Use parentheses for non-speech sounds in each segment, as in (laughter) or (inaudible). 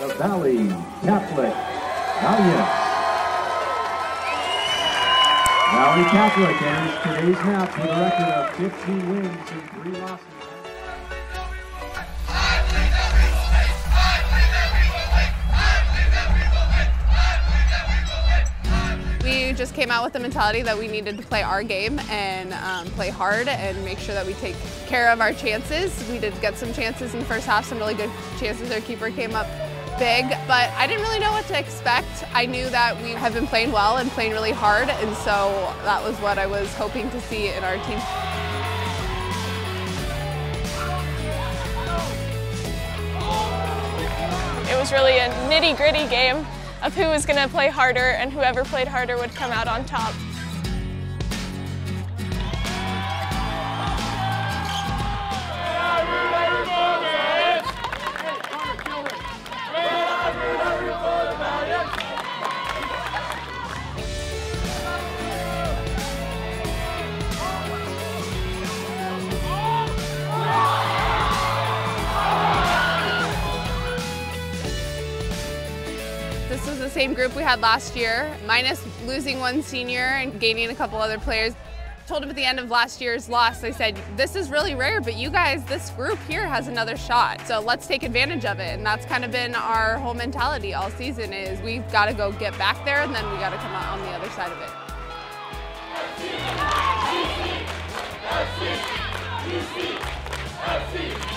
the Valley Catholic Valiants. Valley Catholic ends today's match with a record of 15 wins and 3 losses. We just came out with the mentality that we needed to play our game and um, play hard and make sure that we take care of our chances. We did get some chances in the first half, some really good chances. Our keeper came up big, but I didn't really know what to expect. I knew that we have been playing well and playing really hard, and so that was what I was hoping to see in our team. It was really a nitty gritty game of who was going to play harder, and whoever played harder would come out on top. This was the same group we had last year, minus losing one senior and gaining a couple other players. Told him at the end of last year's loss, I said, this is really rare, but you guys, this group here has another shot. So let's take advantage of it. And that's kind of been our whole mentality all season is we've got to go get back there and then we got to come out on the other side of it. I was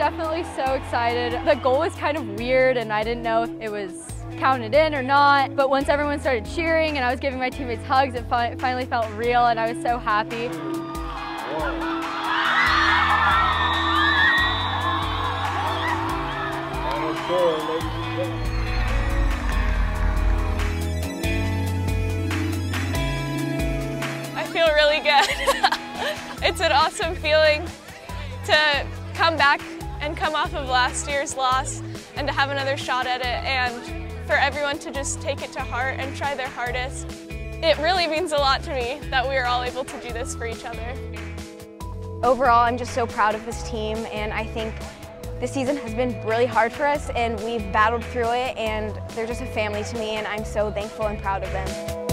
definitely so excited. The goal was kind of weird and I didn't know if it was counted in or not. But once everyone started cheering and I was giving my teammates hugs, it fi finally felt real and I was so happy. I feel really good. (laughs) it's an awesome feeling to come back and come off of last year's loss and to have another shot at it and for everyone to just take it to heart and try their hardest. It really means a lot to me that we are all able to do this for each other. Overall, I'm just so proud of this team, and I think this season has been really hard for us, and we've battled through it, and they're just a family to me, and I'm so thankful and proud of them.